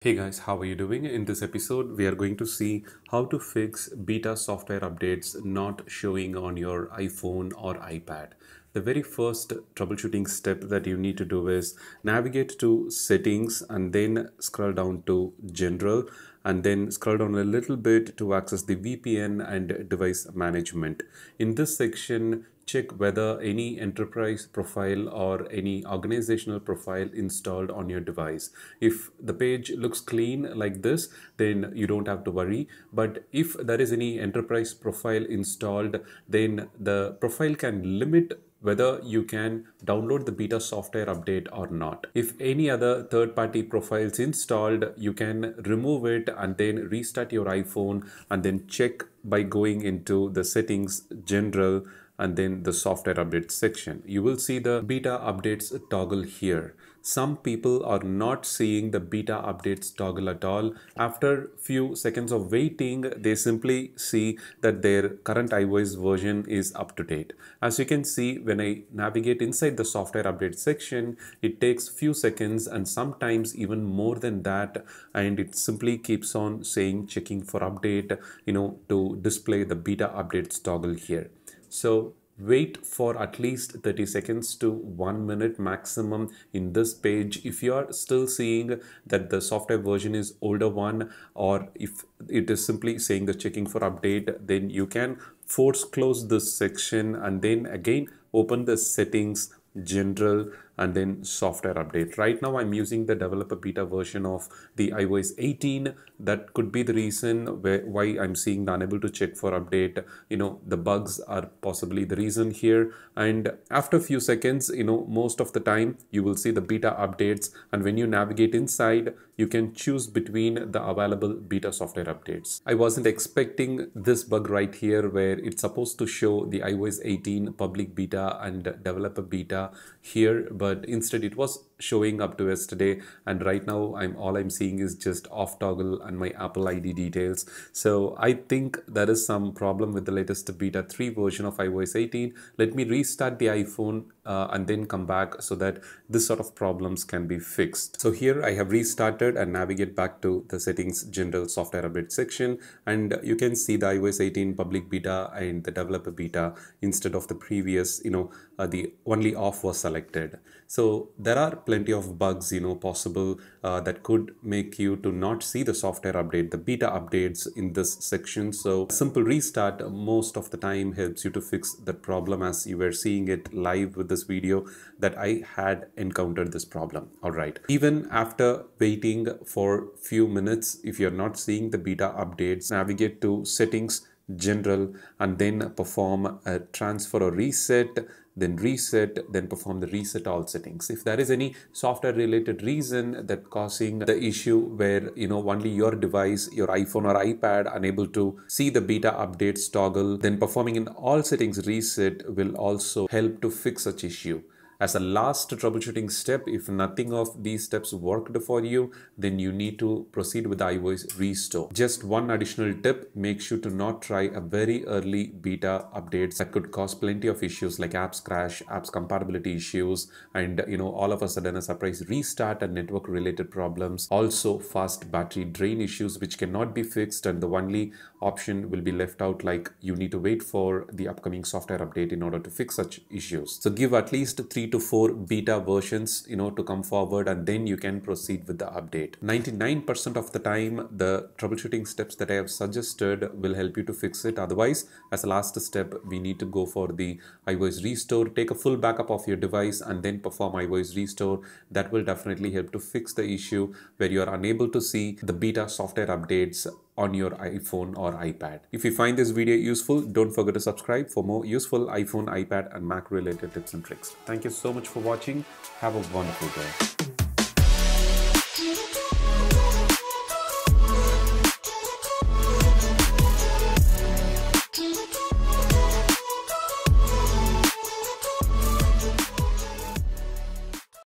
Hey guys, how are you doing? In this episode, we are going to see how to fix beta software updates not showing on your iPhone or iPad. The very first troubleshooting step that you need to do is navigate to settings and then scroll down to general and then scroll down a little bit to access the VPN and device management. In this section, check whether any enterprise profile or any organizational profile installed on your device. If the page looks clean like this, then you don't have to worry. But if there is any enterprise profile installed, then the profile can limit whether you can download the beta software update or not. If any other third-party profiles installed, you can remove it and then restart your iPhone and then check by going into the settings general and then the software updates section. You will see the beta updates toggle here. Some people are not seeing the beta updates toggle at all. After few seconds of waiting, they simply see that their current iOS version is up to date. As you can see, when I navigate inside the software update section, it takes few seconds and sometimes even more than that. And it simply keeps on saying checking for update, you know, to display the beta updates toggle here. So wait for at least 30 seconds to one minute maximum in this page. If you are still seeing that the software version is older one or if it is simply saying the checking for update then you can force close this section and then again open the settings general and then software update. Right now I'm using the developer beta version of the iOS 18. That could be the reason where, why I'm seeing the unable to check for update. You know, the bugs are possibly the reason here. And after a few seconds, you know, most of the time you will see the beta updates. And when you navigate inside, you can choose between the available beta software updates. I wasn't expecting this bug right here where it's supposed to show the iOS 18 public beta and developer beta here, but but instead it was showing up to yesterday and right now I'm all I'm seeing is just off toggle and my Apple ID details. So I think there is some problem with the latest beta 3 version of iOS 18. Let me restart the iPhone uh, and then come back so that this sort of problems can be fixed. So here I have restarted and navigate back to the settings general software update section and you can see the iOS 18 public beta and the developer beta instead of the previous, you know, uh, the only off was selected. So there are plenty of bugs, you know, possible uh, that could make you to not see the software update, the beta updates in this section. So simple restart most of the time helps you to fix that problem as you were seeing it live with this video that I had encountered this problem. All right. Even after waiting for few minutes, if you're not seeing the beta updates, navigate to settings, general and then perform a transfer or reset then reset then perform the reset all settings. If there is any software related reason that causing the issue where you know only your device your iphone or ipad unable to see the beta updates toggle then performing in all settings reset will also help to fix such issue as a last troubleshooting step, if nothing of these steps worked for you, then you need to proceed with iOS restore. Just one additional tip, make sure to not try a very early beta updates that could cause plenty of issues like apps crash, apps compatibility issues, and you know, all of a sudden a surprise restart and network related problems. Also fast battery drain issues which cannot be fixed and the only option will be left out like you need to wait for the upcoming software update in order to fix such issues. So give at least to four beta versions you know to come forward and then you can proceed with the update. 99% of the time the troubleshooting steps that i have suggested will help you to fix it. Otherwise as a last step we need to go for the ios restore take a full backup of your device and then perform ios restore. That will definitely help to fix the issue where you are unable to see the beta software updates on your iPhone or iPad. If you find this video useful, don't forget to subscribe for more useful iPhone, iPad and Mac related tips and tricks. Thank you so much for watching. Have a wonderful day.